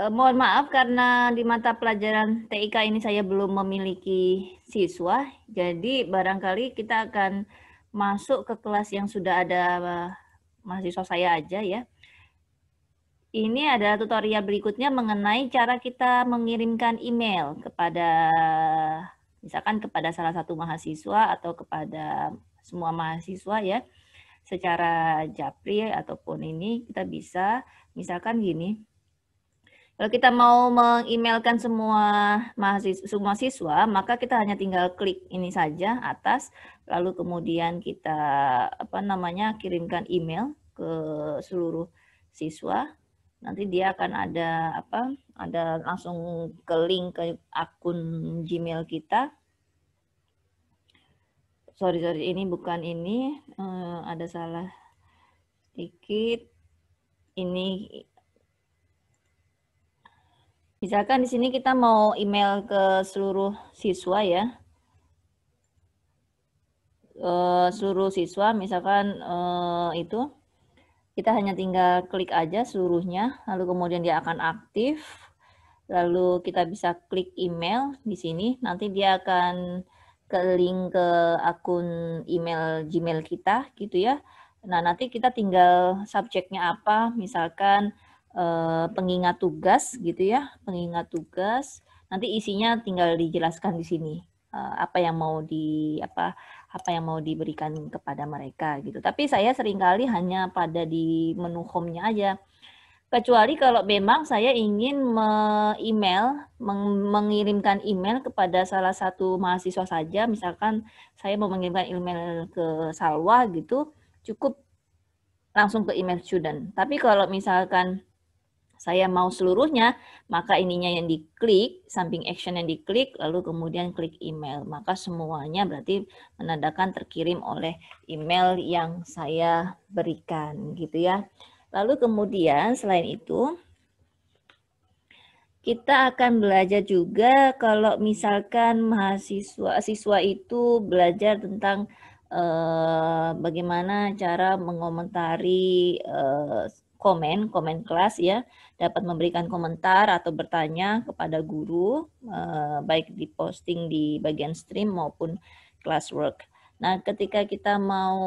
Eh, mohon maaf karena di mata pelajaran TIK ini saya belum memiliki siswa, jadi barangkali kita akan masuk ke kelas yang sudah ada eh, mahasiswa saya aja ya. Ini adalah tutorial berikutnya mengenai cara kita mengirimkan email kepada misalkan kepada salah satu mahasiswa atau kepada semua mahasiswa ya. Secara japri ataupun ini kita bisa misalkan gini kalau kita mau mengemailkan semua mahasiswa, semua siswa, maka kita hanya tinggal klik ini saja atas, lalu kemudian kita apa namanya kirimkan email ke seluruh siswa. Nanti dia akan ada apa? Ada langsung ke link ke akun Gmail kita. Sorry sorry, ini bukan ini, uh, ada salah sedikit. Ini Misalkan di sini kita mau email ke seluruh siswa ya. Uh, seluruh siswa misalkan uh, itu kita hanya tinggal klik aja seluruhnya lalu kemudian dia akan aktif lalu kita bisa klik email di sini nanti dia akan ke link ke akun email Gmail kita gitu ya nah nanti kita tinggal subjeknya apa misalkan Eh, pengingat tugas gitu ya, pengingat tugas. Nanti isinya tinggal dijelaskan di sini eh, apa yang mau di apa apa yang mau diberikan kepada mereka gitu. Tapi saya sering kali hanya pada di menu home-nya aja. Kecuali kalau memang saya ingin email, mengirimkan email kepada salah satu mahasiswa saja, misalkan saya mau mengirimkan email ke Salwa gitu, cukup langsung ke email student. Tapi kalau misalkan saya mau seluruhnya, maka ininya yang diklik, samping action yang diklik, lalu kemudian klik email. Maka semuanya berarti menandakan terkirim oleh email yang saya berikan gitu ya. Lalu kemudian selain itu, kita akan belajar juga kalau misalkan mahasiswa siswa itu belajar tentang eh, bagaimana cara mengomentari eh, komen, komen kelas ya, dapat memberikan komentar atau bertanya kepada guru, eh, baik di posting di bagian stream maupun classwork. Nah, ketika kita mau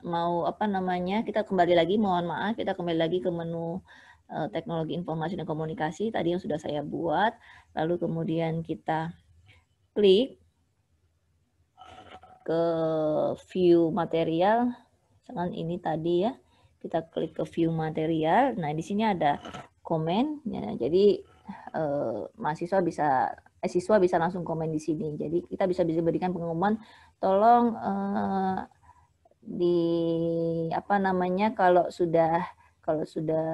mau apa namanya, kita kembali lagi, mohon maaf, kita kembali lagi ke menu eh, teknologi informasi dan komunikasi tadi yang sudah saya buat, lalu kemudian kita klik ke view material, misalkan ini tadi ya, kita klik ke view material. Nah, di sini ada komen. Ya, jadi eh, mahasiswa bisa eh, siswa bisa langsung komen di sini. Jadi kita bisa bisa berikan pengumuman tolong eh, di apa namanya kalau sudah kalau sudah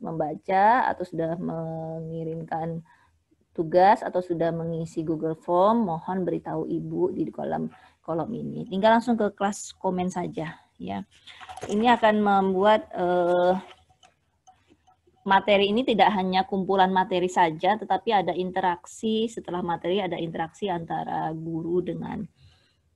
membaca atau sudah mengirimkan tugas atau sudah mengisi Google Form, mohon beritahu Ibu di kolom kolom ini. Tinggal langsung ke kelas komen saja ya. Ini akan membuat uh, materi ini tidak hanya kumpulan materi saja, tetapi ada interaksi setelah materi ada interaksi antara guru dengan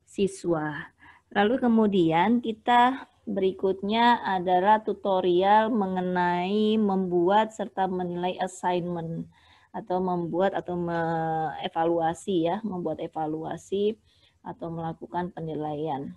siswa. Lalu kemudian kita berikutnya adalah tutorial mengenai membuat serta menilai assignment atau membuat atau mengevaluasi ya, membuat evaluasi atau melakukan penilaian.